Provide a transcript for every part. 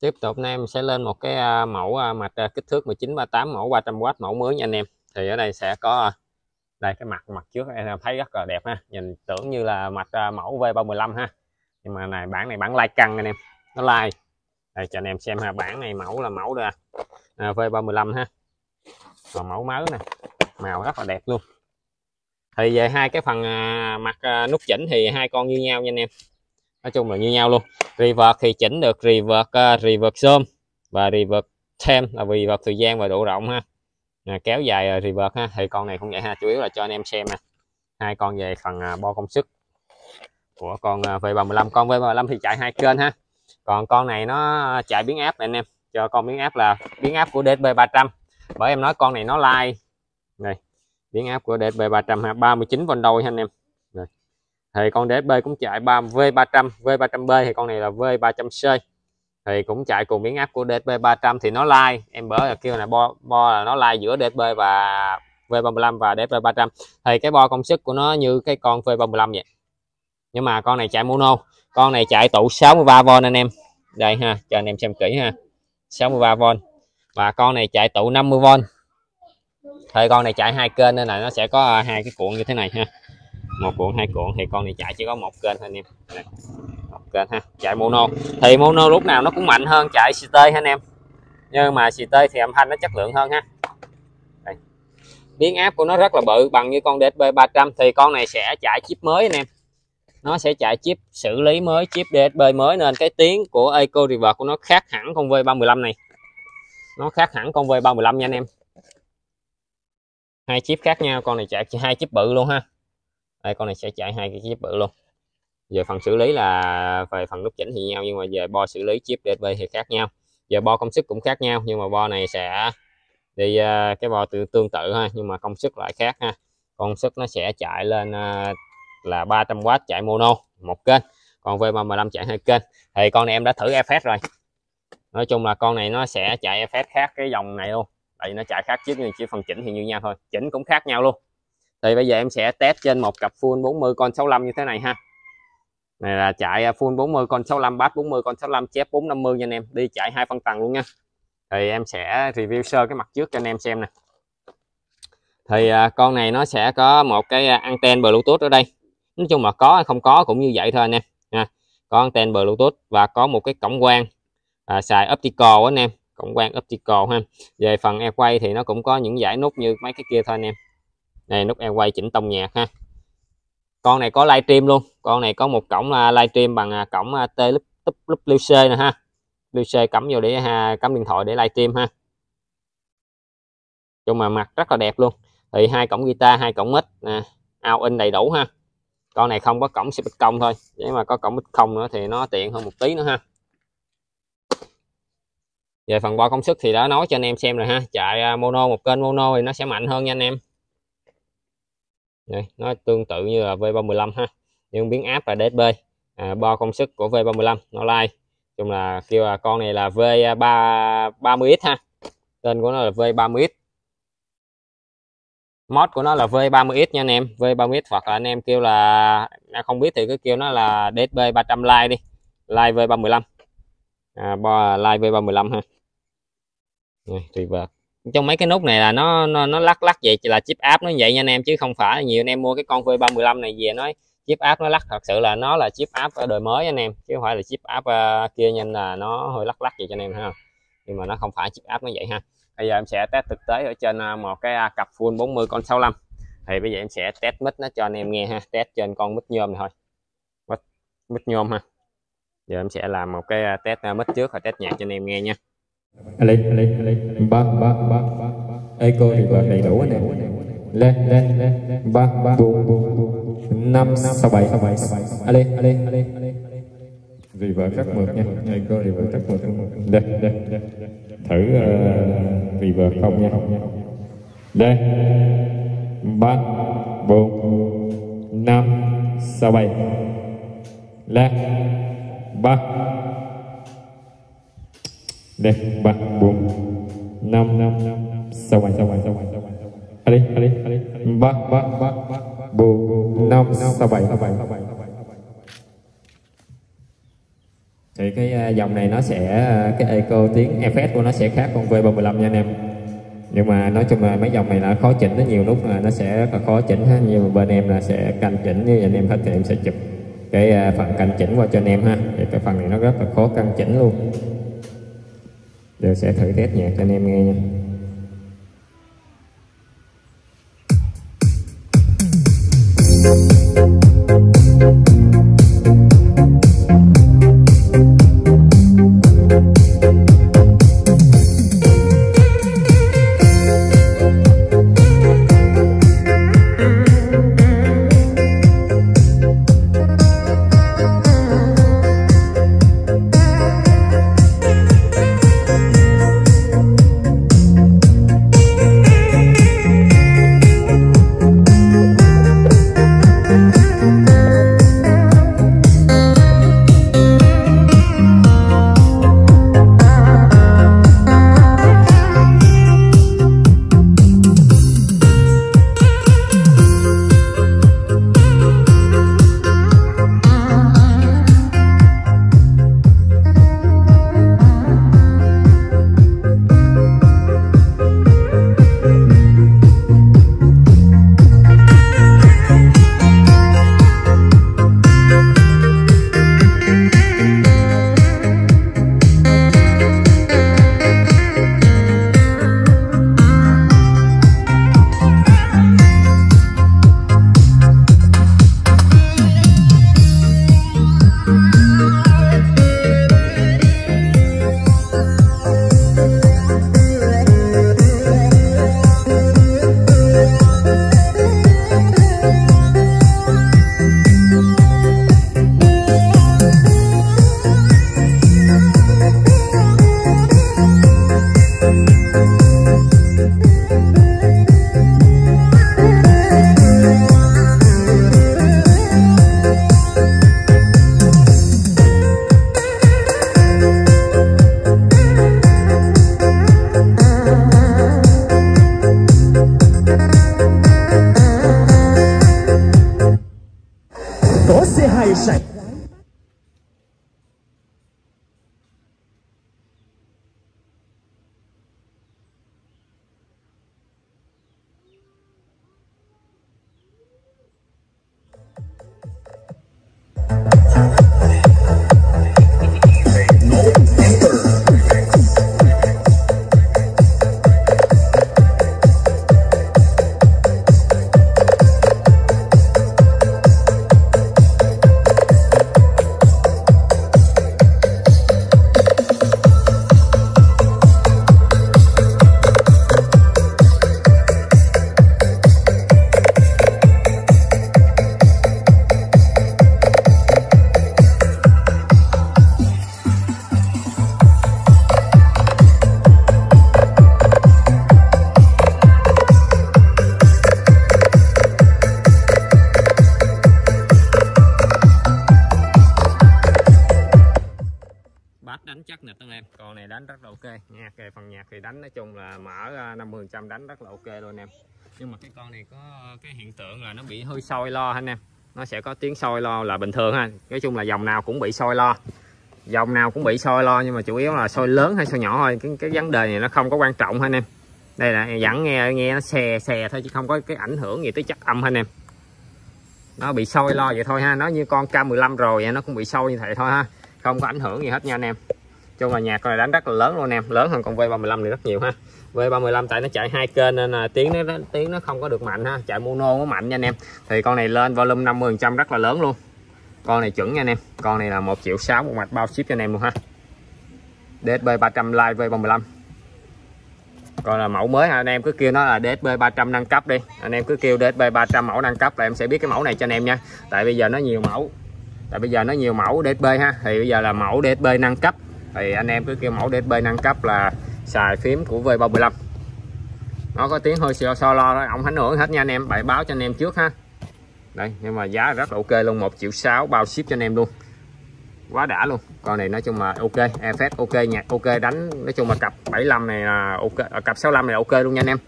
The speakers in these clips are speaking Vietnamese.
tiếp tục anh em sẽ lên một cái à, mẫu à, mặt mạch kích thước 1938 mẫu 300W mẫu mới nha anh em. Thì ở đây sẽ có đây cái mặt mặt trước em thấy rất là đẹp ha. Nhìn tưởng như là mặt mẫu V315 ha. Nhưng mà này bản này bản lai căng anh em. Nó lai. Đây cho anh em xem ha bản này mẫu là mẫu ra. À, V315 ha. Còn mẫu mới nè. Màu rất là đẹp luôn. Thì về hai cái phần mặt nút chỉnh thì hai con như nhau nha anh em nói chung là như nhau luôn. Revert thì chỉnh được revert uh, ờ, revert zoom và revert thêm là vì vật thời gian và độ rộng ha. À, kéo dài ờ, uh, revert ha. Thì con này cũng vậy ha chủ yếu là cho anh em xem nè hai con về phần uh, bo công suất của con uh, V35. Con V35 thì chạy hai kênh ha. Còn con này nó chạy biến áp này anh em. Cho con biến áp là biến áp của DSB 300 bởi em nói con này nó like. Này biến áp của DSB 300 ha. 39V đôi anh em thì con DSP cũng chạy 3 V300 V300B thì con này là V300C thì cũng chạy cùng biến áp của DSP 300 thì nó like. Em bởi là kêu là bo bo là nó like giữa DSP và V35 và DSP 300 thì cái bo công suất của nó như cái con V35 vậy. Nhưng mà con này chạy mono, con này chạy tụ 63V anh em. Đây ha, cho anh em xem kỹ ha. 63V và con này chạy tụ 50V thì con này chạy hai kênh nên là nó sẽ có hai cái cuộn như thế này ha một cuộn, hai cuộn thì con này chạy chỉ có một kênh thôi anh em. Đây. một kênh ha, chạy mono. Thì mono lúc nào nó cũng mạnh hơn chạy CT ha anh em. Nhưng mà CT thì âm thanh nó chất lượng hơn ha. Đây. biến áp của nó rất là bự, bằng như con DSP 300 thì con này sẽ chạy chip mới anh em. Nó sẽ chạy chip xử lý mới, chip DSP mới, nên cái tiếng của Eco river của nó khác hẳn con V315 này. Nó khác hẳn con V315 nha anh em. Hai chip khác nhau, con này chạy hai chip bự luôn ha đây, con này sẽ chạy hai cái chip bự luôn. Về phần xử lý là về phần nút chỉnh thì nhau, nhưng mà về bo xử lý chip DSP thì khác nhau. Giờ bo công suất cũng khác nhau, nhưng mà bo này sẽ đi ờ, cái bo tự tương tự ha, nhưng mà công suất lại khác ha. Công suất nó sẽ chạy lên ờ, là 300W chạy mono, một kênh. Còn V315 chạy hai kênh. Thì con này em đã thử FS rồi. Nói chung là con này nó sẽ chạy FS khác cái dòng này luôn. Tại vì nó chạy khác chứ nhưng chỉ phần chỉnh thì như nhau thôi. Chỉnh cũng khác nhau luôn thì bây giờ em sẽ test trên một cặp full 40 con 65 như thế này ha. Này là chạy à, full 40 con 65 bát 40 con 65 chép 450 nha anh em. Đi chạy hai phân tầng luôn nha. Thì em sẽ review sơ cái mặt trước cho anh em xem nè. Thì à, con này nó sẽ có một cái à, anten bluetooth ở đây. Nói chung là có hay không có cũng như vậy thôi anh em. Nha có anten bluetooth và có một cái cổng quang à, xài optical anh em. Cổng quang optical ha. Về phần airway thì nó cũng có những giải nút như mấy cái kia thôi anh em này nút airquay chỉnh tông nhạc ha. Con này có livestream luôn. Con này có một cổng là livestream bằng à, cổng à, T lúc c nè ha. C cắm vô để ha cắm điện thoại để livestream ha. Chung mà mặt rất là đẹp luôn. Thì hai cổng guitar, hai cổng mic nè out in đầy đủ ha. Con này không có cổng xịt công thôi. Nếu mà có cổng bích không nữa thì nó tiện hơn một tí nữa ha. Về phần bo công suất thì đã nói cho anh em xem rồi ha. Chạy mono, một kênh mono thì nó sẽ mạnh hơn nha anh em đây, nó tương tự như là V35 ha. Nhưng biến áp là DSB à, bo công suất của V35 nó like chung là kêu là con này là V3 30X ha. Tên của nó là V30X mod của nó là V30X nha anh em. V30X hoặc là anh em kêu là à, không biết thì cứ kêu nó là DSB 300 like đi. Like V35 à, bo like V35 ha. Tuyệt vời trong mấy cái nút này là nó nó, nó lắc lắc vậy là chip áp nó vậy nha anh em chứ không phải nhiều anh em mua cái con V315 này về nói chip áp nó lắc. Thật sự là nó là chip áp ở ờ, đời mới anh em chứ không phải là chip áp uh, ờ, kia nên là nó hơi lắc lắc vậy cho anh em ha. Nhưng mà nó không phải chip áp nó vậy ha. Bây giờ em sẽ test thực tế ở trên ờ, một cái à, cặp full 40 con 65 thì bây giờ em sẽ test mic nó cho anh em nghe ha test trên con mic nhôm này thôi. Mic, mic nhôm ha. Giờ em sẽ làm một cái à, test à, mic trước rồi test nhạc cho anh em nghe nha. Ali, Ali, Ali, ba ba ba. Ba Echo thì gọi đầy đủ anh em lên lên lên ba ba. Bốn năm sáu bảy sáu bảy. Lên lên lên vì vợ rất mượt nha. Echo thì vợ rất mượt. Đây đây thử uh, vì vợ không nha. Đây ba bốn. Năm sáu bảy. Lên ba đây ba bốn năm. Năm sáu bảy sáu bảy sáu bảy sáu bảy ở đây ở đây ở đây ba ba ba bốn năm sáu bảy sáu bảy thì cái à, dòng này nó sẽ à, cái eco tiếng effect của nó sẽ khác con V315 nha anh em. Nhưng mà nói chung là mấy dòng này là khó chỉnh nó nhiều lúc là nó sẽ có khó chỉnh ha. Nhưng mà bên em là sẽ canh chỉnh như anh em thích thì em sẽ chụp cái à, phần canh chỉnh qua cho anh em ha. Thì cái phần này nó rất là khó canh chỉnh luôn giờ sẽ thử test nhạc cho anh em nghe nha. Nhạc về phần nhạc thì đánh nói chung là mở 50 trăm đánh rất là ok luôn em. Nhưng mà cái con này có cái hiện tượng là nó bị hơi sôi lo anh em? Nó sẽ có tiếng sôi lo là bình thường ha. Nói chung là dòng nào cũng bị sôi lo. Dòng nào cũng bị sôi lo nhưng mà chủ yếu là sôi lớn hay sôi nhỏ thôi. Cái, cái vấn đề này nó không có quan trọng anh em? Đây là vẫn nghe nghe nó xè xè thôi chứ không có cái ảnh hưởng gì tới chất âm anh em? Nó bị sôi lo vậy thôi ha. Nó như con K15 rồi nó cũng bị sôi như vậy thôi ha không có ảnh hưởng gì hết nha anh em. Chung là nhạc này đánh rất là lớn luôn em. Lớn hơn con V35 này rất nhiều ha. V35 tại nó chạy hai kênh nên là tiếng nó tiếng nó không có được mạnh ha. Chạy mono nó mạnh nha anh em. Thì con này lên volume 50 trăm rất là lớn luôn. Con này chuẩn nha anh em. Con này là một triệu sáu một mạch bao ship cho anh em luôn ha. DSB 300 Live V35. Còn là mẫu mới anh em cứ kêu nó là DSB 300 nâng cấp đi. Anh em cứ kêu DSB 300 mẫu nâng cấp là em sẽ biết cái mẫu này cho anh em nha. Tại bây giờ nó nhiều mẫu tại bây giờ nó nhiều mẫu DSB ha. Thì bây giờ là mẫu DSB nâng cấp. Thì anh em cứ kêu mẫu DSB nâng cấp là xài phím của V35. Nó có tiếng hơi so, so lo đó ông ảnh hưởng hết nha anh em. Bài báo cho anh em trước ha. Đây nhưng mà giá rất là ok luôn 1 triệu 6 bao ship cho anh em luôn. Quá đã luôn. Con này nói chung là ok effect ok nhạc ok đánh. Nói chung là cặp 75 này là ok à, cặp 65 này là ok luôn nha anh em.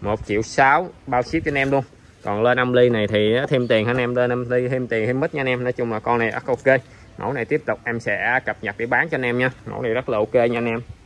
1 triệu 6 bao ship cho anh em luôn còn lên 5 ly này thì thêm tiền anh em? Lên 5 ly thêm tiền, thêm mít nha anh em. Nói chung là con này rất ok. Mẫu này tiếp tục em sẽ cập nhật để bán cho anh em nha. Mẫu này rất là ok nha anh em.